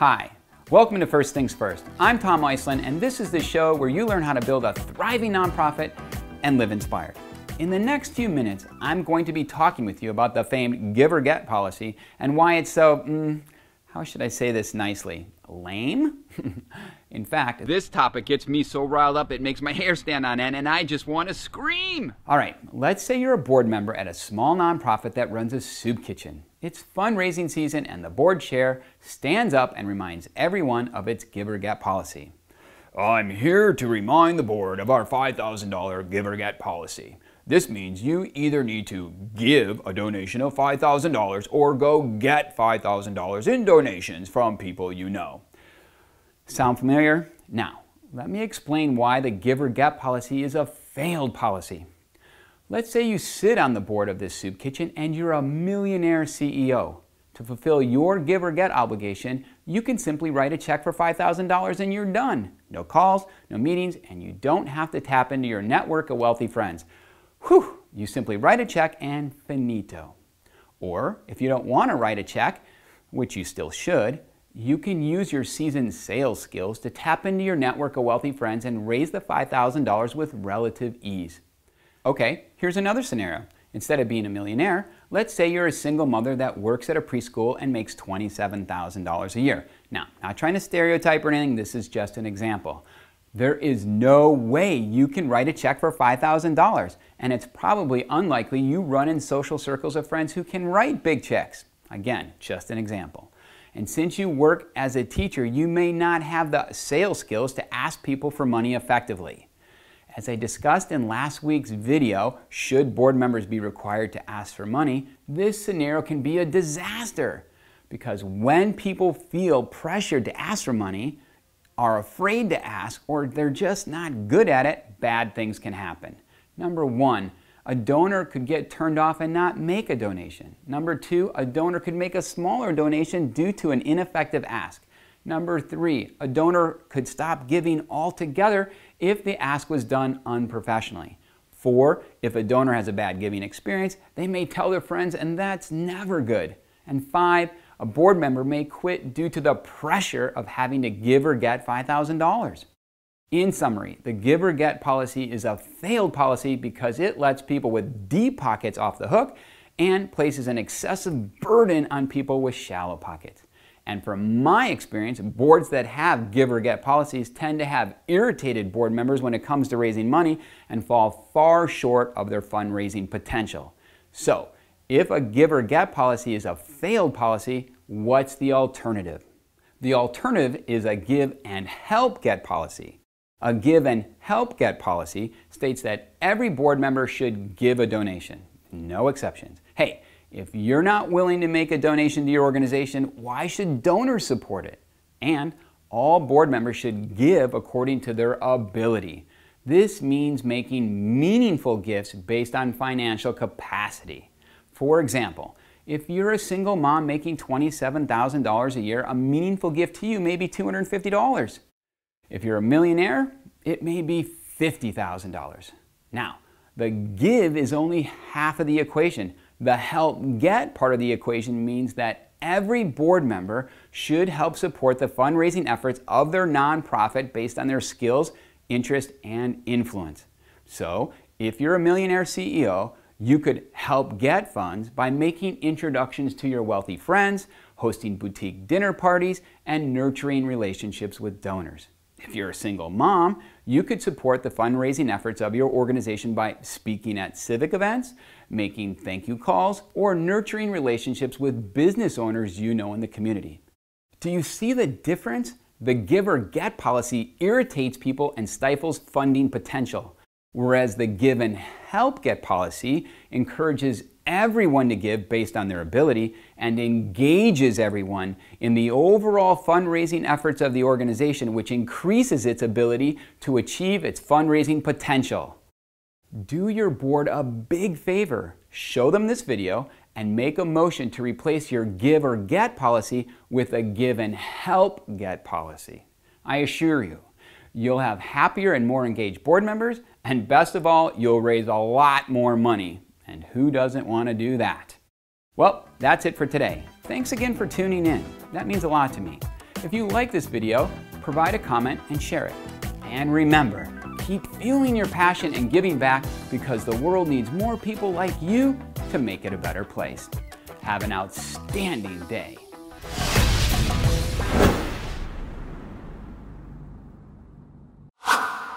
Hi, welcome to First Things First. I'm Tom Iselin, and this is the show where you learn how to build a thriving nonprofit and live inspired. In the next few minutes, I'm going to be talking with you about the famed give or get policy and why it's so, mm, how should I say this nicely, lame? In fact, this topic gets me so riled up it makes my hair stand on end and I just want to scream. All right, let's say you're a board member at a small nonprofit that runs a soup kitchen. It's fundraising season and the board chair stands up and reminds everyone of its give or get policy. I'm here to remind the board of our $5,000 give or get policy. This means you either need to give a donation of $5,000 or go get $5,000 in donations from people you know. Sound familiar? Now, let me explain why the give or get policy is a failed policy. Let's say you sit on the board of this soup kitchen and you're a millionaire CEO. To fulfill your give or get obligation, you can simply write a check for $5,000 and you're done. No calls, no meetings, and you don't have to tap into your network of wealthy friends. Whew, you simply write a check and finito. Or if you don't want to write a check, which you still should, you can use your seasoned sales skills to tap into your network of wealthy friends and raise the $5,000 with relative ease. Okay, here's another scenario. Instead of being a millionaire, let's say you're a single mother that works at a preschool and makes $27,000 a year. Now, not trying to stereotype or anything, this is just an example. There is no way you can write a check for $5,000, and it's probably unlikely you run in social circles of friends who can write big checks. Again, just an example. And since you work as a teacher, you may not have the sales skills to ask people for money effectively. As I discussed in last week's video, should board members be required to ask for money, this scenario can be a disaster. Because when people feel pressured to ask for money, are afraid to ask, or they're just not good at it, bad things can happen. Number one, a donor could get turned off and not make a donation. Number two, a donor could make a smaller donation due to an ineffective ask. Number three, a donor could stop giving altogether if the ask was done unprofessionally. Four, if a donor has a bad giving experience, they may tell their friends, and that's never good. And five, a board member may quit due to the pressure of having to give or get $5,000. In summary, the give or get policy is a failed policy because it lets people with deep pockets off the hook and places an excessive burden on people with shallow pockets. And from my experience, boards that have give or get policies tend to have irritated board members when it comes to raising money and fall far short of their fundraising potential. So, if a give or get policy is a failed policy, what's the alternative? The alternative is a give and help get policy. A give and help get policy states that every board member should give a donation, no exceptions. Hey, if you're not willing to make a donation to your organization, why should donors support it? And all board members should give according to their ability. This means making meaningful gifts based on financial capacity. For example, if you're a single mom making $27,000 a year, a meaningful gift to you may be $250. If you're a millionaire, it may be $50,000. Now, the give is only half of the equation. The help get part of the equation means that every board member should help support the fundraising efforts of their nonprofit based on their skills, interest, and influence. So, if you're a millionaire CEO, you could help get funds by making introductions to your wealthy friends, hosting boutique dinner parties, and nurturing relationships with donors. If you're a single mom, you could support the fundraising efforts of your organization by speaking at civic events, making thank you calls, or nurturing relationships with business owners you know in the community. Do you see the difference? The give or get policy irritates people and stifles funding potential, whereas the give and help get policy encourages everyone to give based on their ability and engages everyone in the overall fundraising efforts of the organization, which increases its ability to achieve its fundraising potential. Do your board a big favor. Show them this video and make a motion to replace your give or get policy with a give and help get policy. I assure you, you'll have happier and more engaged board members, and best of all, you'll raise a lot more money who doesn't want to do that? Well, that's it for today. Thanks again for tuning in. That means a lot to me. If you like this video, provide a comment and share it. And remember, keep fueling your passion and giving back because the world needs more people like you to make it a better place. Have an outstanding day.